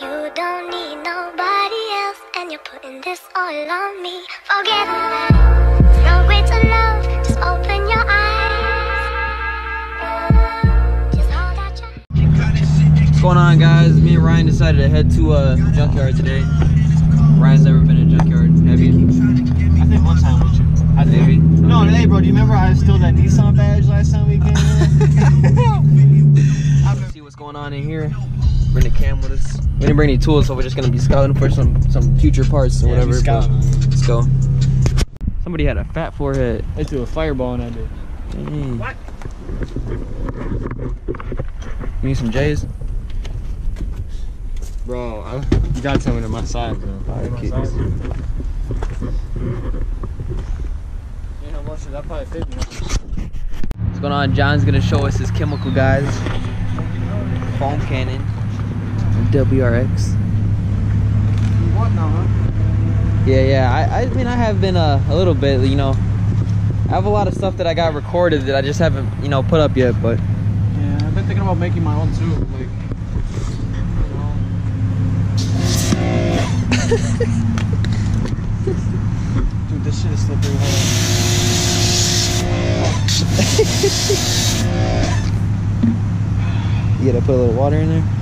You don't need nobody else, and you're putting this all on me. Forget no to love, just open your eyes. What's going on, guys? Me and Ryan decided to head to a junkyard today. Ryan's never been in a junkyard. Have you? I think one time with you. I think. Maybe. No, hey, bro, do you remember I stole that Nissan badge last time we came? see what's going on in here. Bring the cam with us. We didn't bring any tools, so we're just gonna be scouting for some some future parts or Yeah, we whatever. but. Let's go. Somebody had a fat forehead. They threw a fireball in that bitch. Dang. What? You need some J's? Bro, I, you gotta tell me to my size, bro. Alright, My keep- size? You know how much is that? Probably 50. What's going on? John's gonna show us his chemical guys. Foam cannon. WRX. Now, huh? Yeah, yeah. I, I mean, I have been uh, a little bit, you know. I have a lot of stuff that I got recorded that I just haven't, you know, put up yet. But Yeah, I've been thinking about making my own too. Like. Dude, this shit is slippery. you gotta put a little water in there.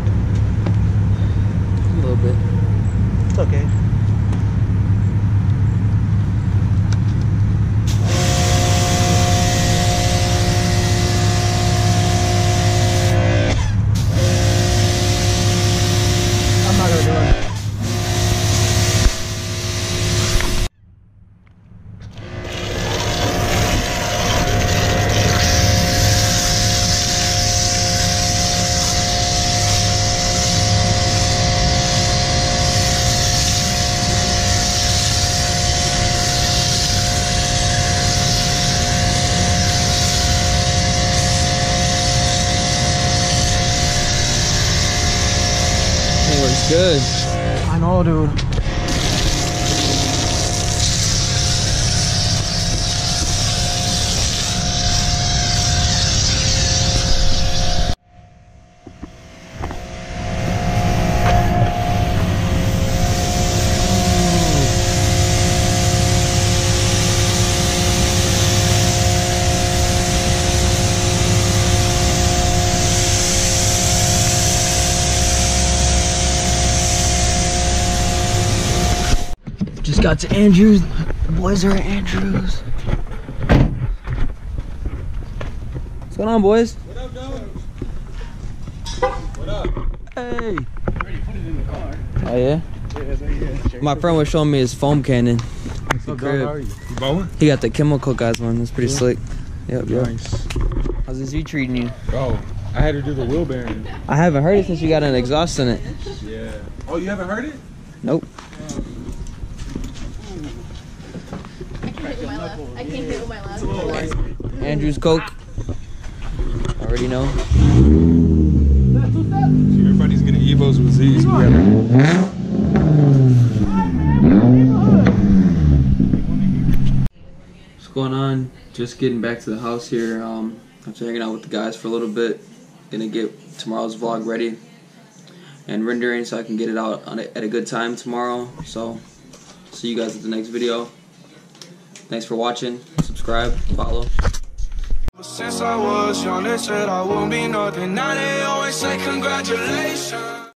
good. I know, dude. Just got to Andrews. The boys are at Andrews. What's going on, boys? What up, dog? What up? Hey. Put it in the car. Oh yeah. My friend was showing me his foam cannon. What's up, dog? How are you? You bowling? He got the chemical guys one. It's pretty Yeah. slick. Yep, yep. Nice. How's this V treating you? Bro, I had to do the wheel bearing. I haven't heard it since you got an exhaust in it. Yeah. Oh, you haven't heard it? Nope. I can't hit with my left. I can't hit with my left. Andrews Coke. Already know. See, everybody's getting Evos with Z's. What's going on? Just getting back to the house here. Um, after hanging out with the guys for a little bit, gonna get tomorrow's vlog ready and rendering so I can get it out on a, at a good time tomorrow. So, see you guys at the next video. Thanks for watching. Subscribe, follow. Since I was young, they said I won't be nothing. Now they always say congratulations.